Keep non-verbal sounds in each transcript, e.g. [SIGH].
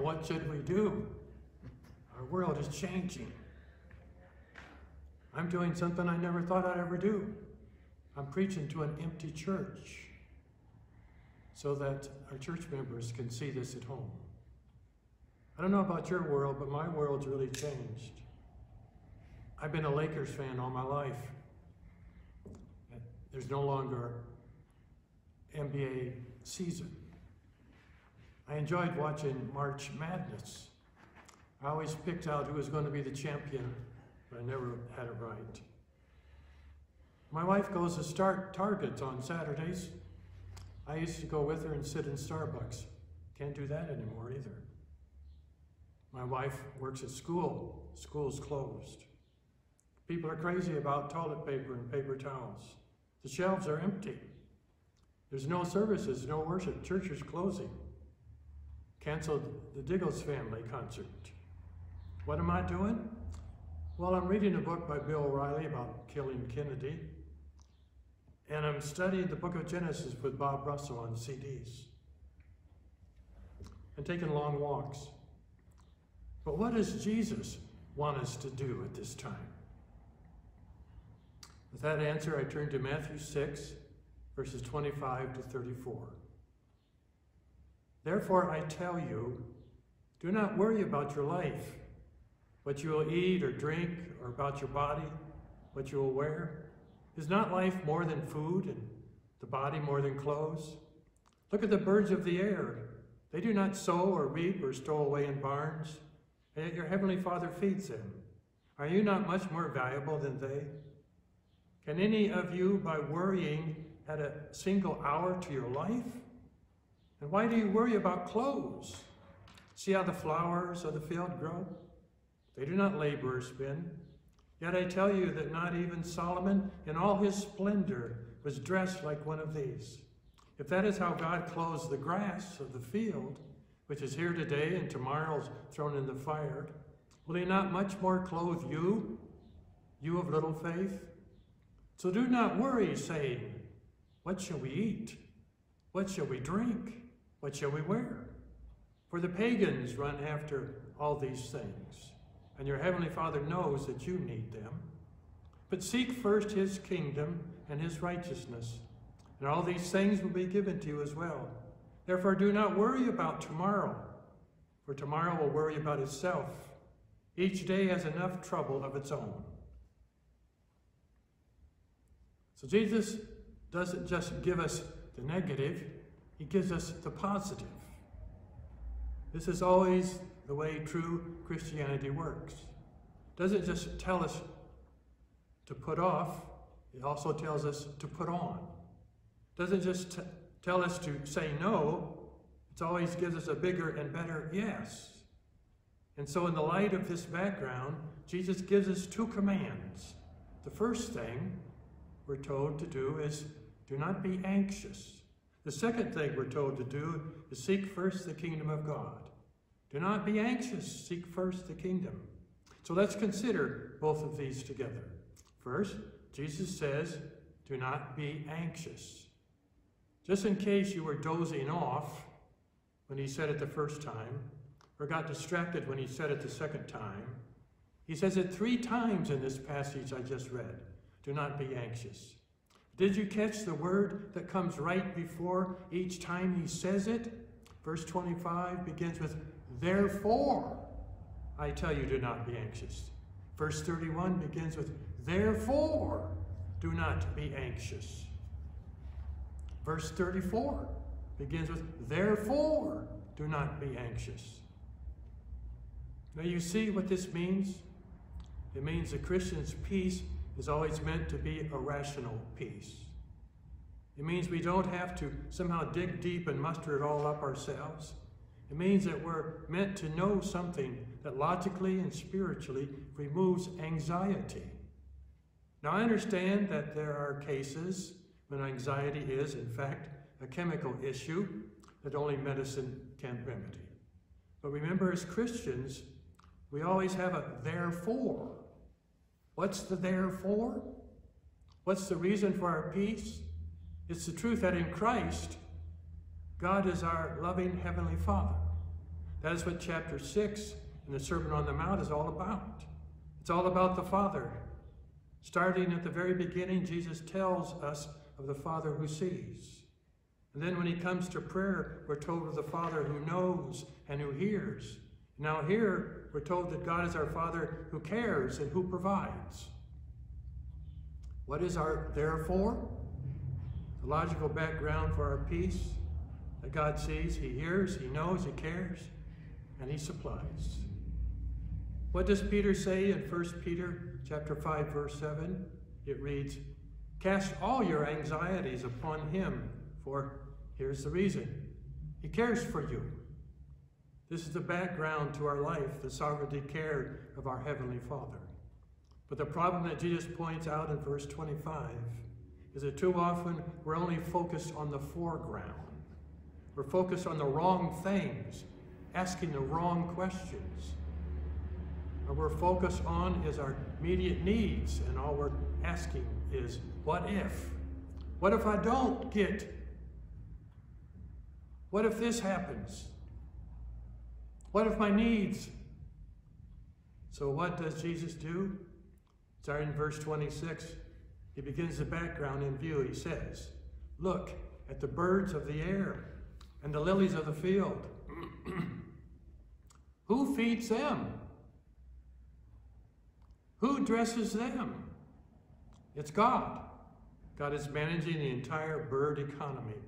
What should we do? Our world is changing. I'm doing something I never thought I'd ever do. I'm preaching to an empty church so that our church members can see this at home. I don't know about your world, but my world's really changed. I've been a Lakers fan all my life. There's no longer NBA season. I enjoyed watching March Madness. I always picked out who was going to be the champion, but I never had it right. My wife goes to start Targets on Saturdays. I used to go with her and sit in Starbucks. Can't do that anymore either. My wife works at school. School's closed. People are crazy about toilet paper and paper towels. The shelves are empty. There's no services, no worship. Church is closing. Canceled the Diggles family concert. What am I doing? Well, I'm reading a book by Bill O'Reilly about killing Kennedy. And I'm studying the book of Genesis with Bob Russell on CDs. And taking long walks. But what does Jesus want us to do at this time? With that answer, I turn to Matthew 6, verses 25 to 34. Therefore, I tell you, do not worry about your life, what you will eat or drink, or about your body, what you will wear. Is not life more than food, and the body more than clothes? Look at the birds of the air. They do not sow or reap or stow away in barns, and yet your heavenly Father feeds them. Are you not much more valuable than they? Can any of you, by worrying, add a single hour to your life? And why do you worry about clothes? See how the flowers of the field grow? They do not labor or spin. Yet I tell you that not even Solomon in all his splendor was dressed like one of these. If that is how God clothes the grass of the field, which is here today and tomorrow's thrown in the fire, will he not much more clothe you, you of little faith? So do not worry, saying, What shall we eat? What shall we drink? What shall we wear? For the pagans run after all these things, and your heavenly Father knows that you need them. But seek first his kingdom and his righteousness, and all these things will be given to you as well. Therefore, do not worry about tomorrow, for tomorrow will worry about itself. Each day has enough trouble of its own. So Jesus doesn't just give us the negative, he gives us the positive. This is always the way true Christianity works. It doesn't just tell us to put off, it also tells us to put on. It doesn't just tell us to say no, it always gives us a bigger and better yes. And so in the light of this background, Jesus gives us two commands. The first thing we're told to do is do not be anxious. The second thing we're told to do is seek first the kingdom of God. Do not be anxious, seek first the kingdom. So let's consider both of these together. First, Jesus says, do not be anxious. Just in case you were dozing off when he said it the first time, or got distracted when he said it the second time, he says it three times in this passage I just read. Do not be anxious. Did you catch the word that comes right before each time he says it? Verse 25 begins with, Therefore, I tell you, do not be anxious. Verse 31 begins with, Therefore, do not be anxious. Verse 34 begins with, Therefore, do not be anxious. Now, you see what this means? It means a Christian's peace is always meant to be a rational peace. It means we don't have to somehow dig deep and muster it all up ourselves. It means that we're meant to know something that logically and spiritually removes anxiety. Now, I understand that there are cases when anxiety is, in fact, a chemical issue that only medicine can remedy. But remember, as Christians, we always have a therefore. What's the therefore? What's the reason for our peace? It's the truth that in Christ, God is our loving Heavenly Father. That is what chapter 6 in the Sermon on the Mount is all about. It's all about the Father. Starting at the very beginning, Jesus tells us of the Father who sees. And then when he comes to prayer, we're told of the Father who knows and who hears. Now, here we're told that God is our Father who cares and who provides. What is our therefore? The logical background for our peace that God sees, He hears, He knows, He cares, and He supplies. What does Peter say in 1 Peter chapter 5, verse 7? It reads, Cast all your anxieties upon him, for here's the reason. He cares for you. This is the background to our life, the sovereignty care of our Heavenly Father. But the problem that Jesus points out in verse 25 is that too often we're only focused on the foreground. We're focused on the wrong things, asking the wrong questions. What we're focused on is our immediate needs, and all we're asking is, what if? What if I don't get? What if this happens? What if my needs? So what does Jesus do? Starting in verse 26, he begins the background in view. He says, Look at the birds of the air and the lilies of the field. [CLEARS THROAT] Who feeds them? Who dresses them? It's God. God is managing the entire bird economy.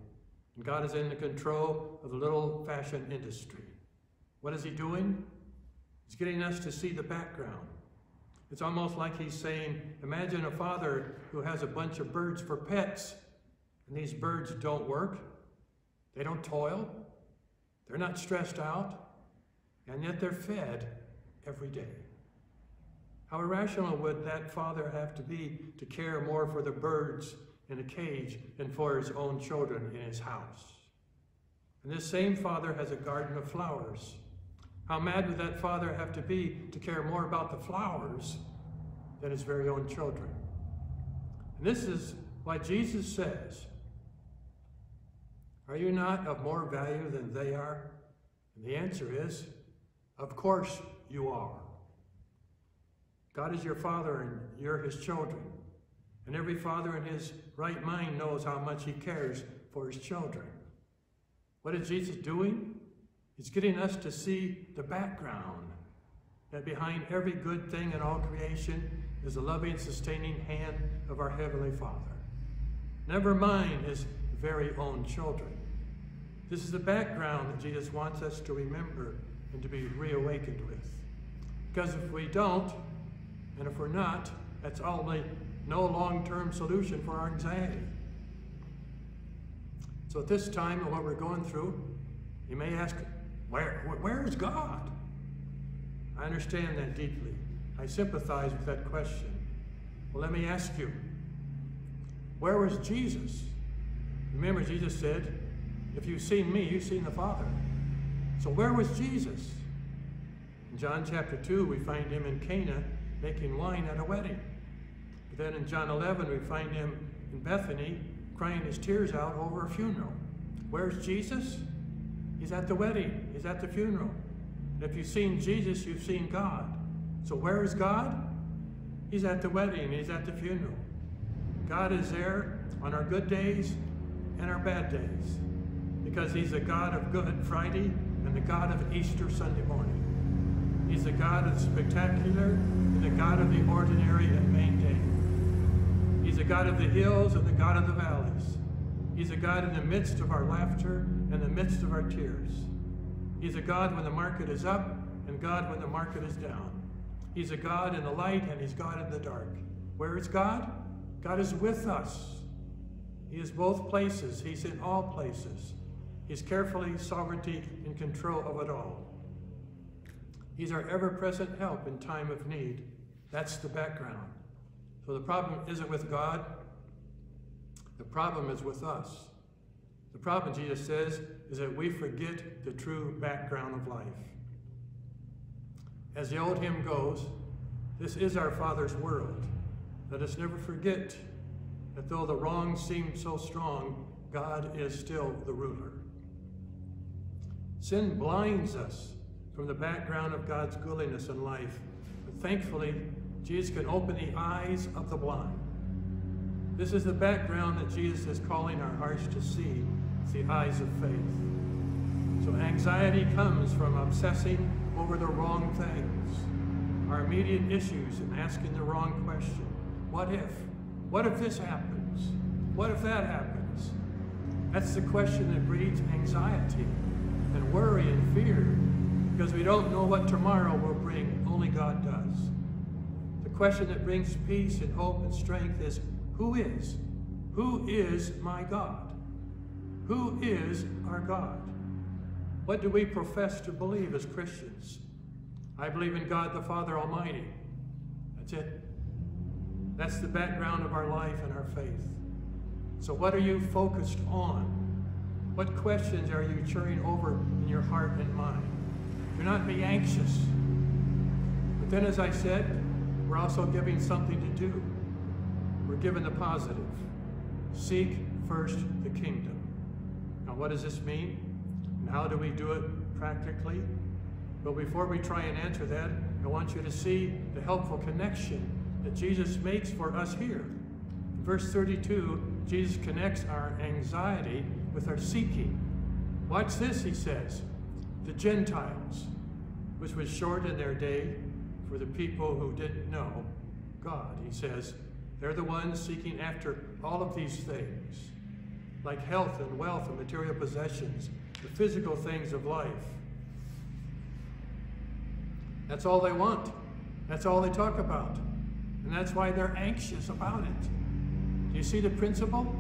And God is in the control of the little fashion industry. What is he doing? He's getting us to see the background. It's almost like he's saying, imagine a father who has a bunch of birds for pets, and these birds don't work, they don't toil, they're not stressed out, and yet they're fed every day. How irrational would that father have to be to care more for the birds in a cage than for his own children in his house? And this same father has a garden of flowers how mad would that father have to be to care more about the flowers than his very own children? And this is why Jesus says, Are you not of more value than they are? And the answer is, Of course you are. God is your father and you're his children. And every father in his right mind knows how much he cares for his children. What is Jesus doing? He's getting us to see the background, that behind every good thing in all creation is the loving, sustaining hand of our Heavenly Father. Never mind his very own children. This is the background that Jesus wants us to remember and to be reawakened with. Because if we don't, and if we're not, that's only no long-term solution for our anxiety. So at this time, what we're going through, you may ask, where, where is God? I understand that deeply. I sympathize with that question. Well, let me ask you, where was Jesus? Remember, Jesus said, if you've seen me, you've seen the Father. So where was Jesus? In John chapter 2, we find him in Cana making wine at a wedding. But then in John 11, we find him in Bethany crying his tears out over a funeral. Where's Jesus? He's at the wedding. He's at the funeral. And if you've seen Jesus, you've seen God. So where is God? He's at the wedding. He's at the funeral. God is there on our good days and our bad days because he's the God of Good Friday and the God of Easter Sunday morning. He's the God of the spectacular and the God of the ordinary and mundane. He's the God of the hills and the God of the valleys. He's a God in the midst of our laughter in the midst of our tears. He's a God when the market is up and God when the market is down. He's a God in the light and he's God in the dark. Where is God? God is with us. He is both places. He's in all places. He's carefully sovereignty in control of it all. He's our ever-present help in time of need. That's the background. So the problem isn't with God. The problem is with us. The problem, Jesus says, is that we forget the true background of life. As the old hymn goes, this is our Father's world. Let us never forget that though the wrong seems so strong, God is still the ruler. Sin blinds us from the background of God's goodness in life. But thankfully, Jesus can open the eyes of the blind. This is the background that Jesus is calling our hearts to see, the eyes of faith. So anxiety comes from obsessing over the wrong things, our immediate issues, and asking the wrong question. What if? What if this happens? What if that happens? That's the question that breeds anxiety and worry and fear because we don't know what tomorrow will bring. Only God does. The question that brings peace and hope and strength is who is? Who is my God? Who is our God? What do we profess to believe as Christians? I believe in God the Father Almighty. That's it. That's the background of our life and our faith. So, what are you focused on? What questions are you churning over in your heart and mind? Do not be anxious. But then, as I said, we're also giving something to do. We're given the positive. Seek first the kingdom. What does this mean? And how do we do it practically? But before we try and answer that, I want you to see the helpful connection that Jesus makes for us here. In verse 32, Jesus connects our anxiety with our seeking. Watch this, he says. The Gentiles, which was short in their day for the people who didn't know God, he says, they're the ones seeking after all of these things, like health and wealth and material possessions, the physical things of life. That's all they want. That's all they talk about. And that's why they're anxious about it. Do you see the principle?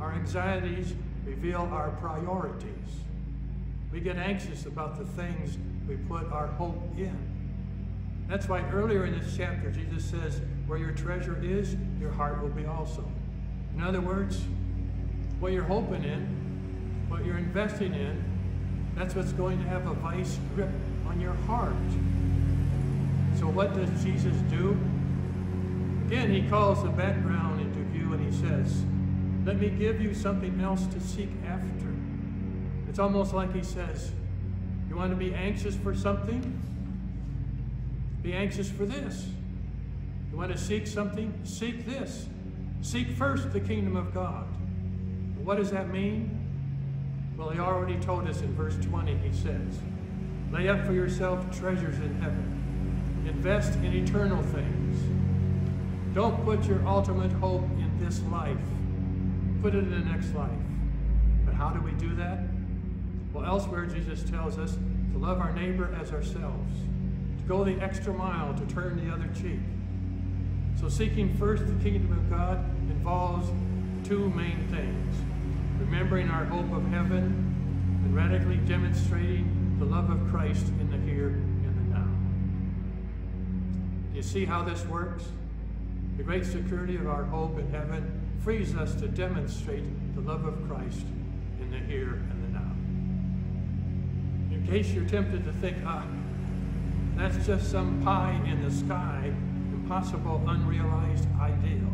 Our anxieties reveal our priorities. We get anxious about the things we put our hope in. That's why earlier in this chapter, Jesus says, Where your treasure is, your heart will be also. In other words, what you're hoping in, what you're investing in, that's what's going to have a vice grip on your heart. So, what does Jesus do? Again, he calls the background into view and he says, Let me give you something else to seek after. It's almost like he says, You want to be anxious for something? Be anxious for this. You want to seek something? Seek this. Seek first the kingdom of God. What does that mean? Well, he already told us in verse 20, he says, Lay up for yourself treasures in heaven. Invest in eternal things don't put your ultimate hope in this life. Put it in the next life. But how do we do that? Well, elsewhere, Jesus tells us to love our neighbor as ourselves, to go the extra mile, to turn the other cheek. So, seeking first the kingdom of God involves two main things remembering our hope of heaven and radically demonstrating the love of Christ in the here and the now. Do you see how this works? The great security of our hope in heaven frees us to demonstrate the love of Christ in the here and the now. In case you're tempted to think, ah, that's just some pie in the sky, impossible, unrealized ideal.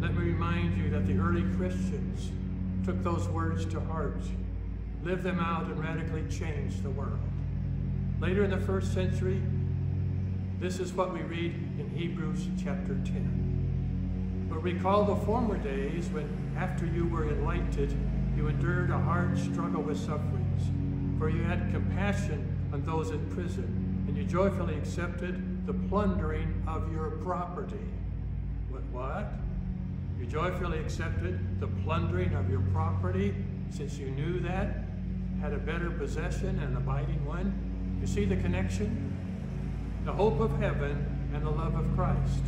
Let me remind you that the early Christians took those words to heart, lived them out, and radically changed the world. Later in the first century, this is what we read in Hebrews chapter 10. But recall the former days when, after you were enlightened, you endured a hard struggle with sufferings, for you had compassion on those in prison, and you joyfully accepted the plundering of your property. What? What? You joyfully accepted the plundering of your property, since you knew that, had a better possession and abiding one. You see the connection? the hope of heaven, and the love of Christ.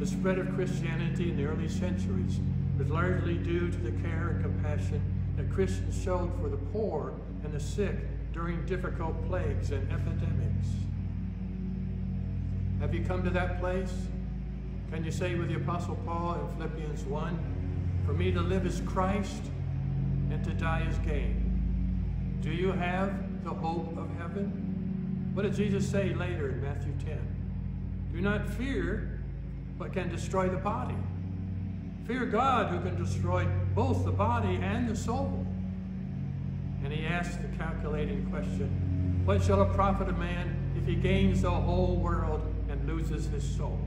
The spread of Christianity in the early centuries was largely due to the care and compassion that Christians showed for the poor and the sick during difficult plagues and epidemics. Have you come to that place? Can you say with the Apostle Paul in Philippians 1, For me to live is Christ, and to die is gain? Do you have the hope of heaven? What did Jesus say later in Matthew 10? Do not fear what can destroy the body. Fear God who can destroy both the body and the soul. And he asked the calculating question, What shall a profit a man if he gains the whole world and loses his soul?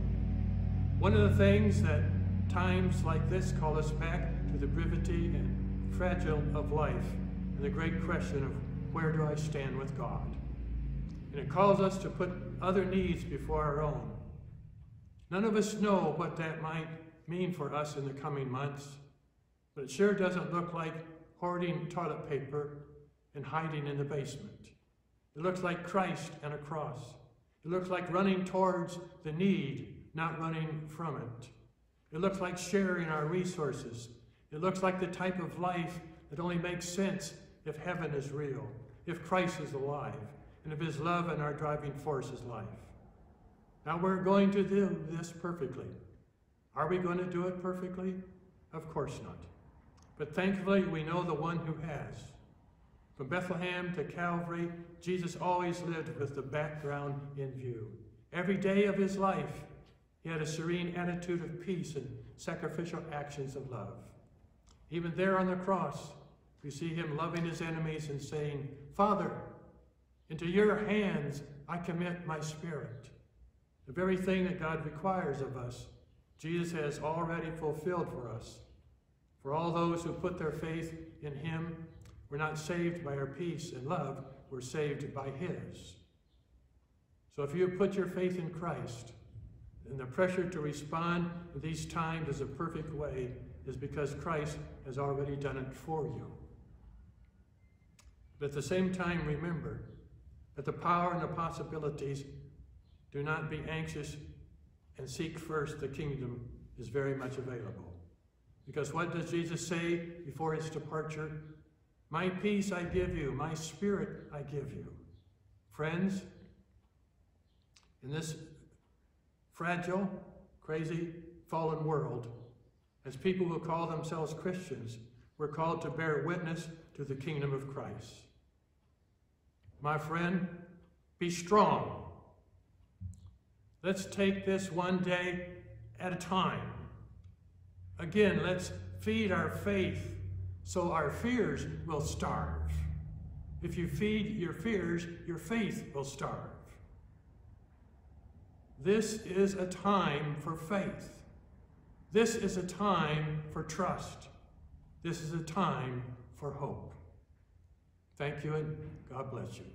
One of the things that times like this call us back to the brevity and fragile of life and the great question of where do I stand with God? And it calls us to put other needs before our own. None of us know what that might mean for us in the coming months, but it sure doesn't look like hoarding toilet paper and hiding in the basement. It looks like Christ and a cross. It looks like running towards the need, not running from it. It looks like sharing our resources. It looks like the type of life that only makes sense if heaven is real, if Christ is alive, and if his love and our driving force is life. Now we're going to do this perfectly. Are we going to do it perfectly? Of course not. But thankfully, we know the one who has. From Bethlehem to Calvary, Jesus always lived with the background in view. Every day of his life, he had a serene attitude of peace and sacrificial actions of love. Even there on the cross, we see him loving his enemies and saying, Father, into your hands I commit my spirit. The very thing that God requires of us, Jesus has already fulfilled for us. For all those who put their faith in him, we're not saved by our peace and love, we're saved by his. So if you put your faith in Christ, then the pressure to respond in these times is a perfect way is because Christ has already done it for you. But at the same time, remember that the power and the possibilities do not be anxious and seek first the kingdom is very much available. Because what does Jesus say before his departure? My peace I give you, my spirit I give you. Friends, in this fragile, crazy, fallen world, as people who call themselves Christians, we're called to bear witness to the kingdom of Christ. My friend, be strong. Let's take this one day at a time. Again, let's feed our faith so our fears will starve. If you feed your fears, your faith will starve. This is a time for faith. This is a time for trust. This is a time for hope. Thank you and God bless you.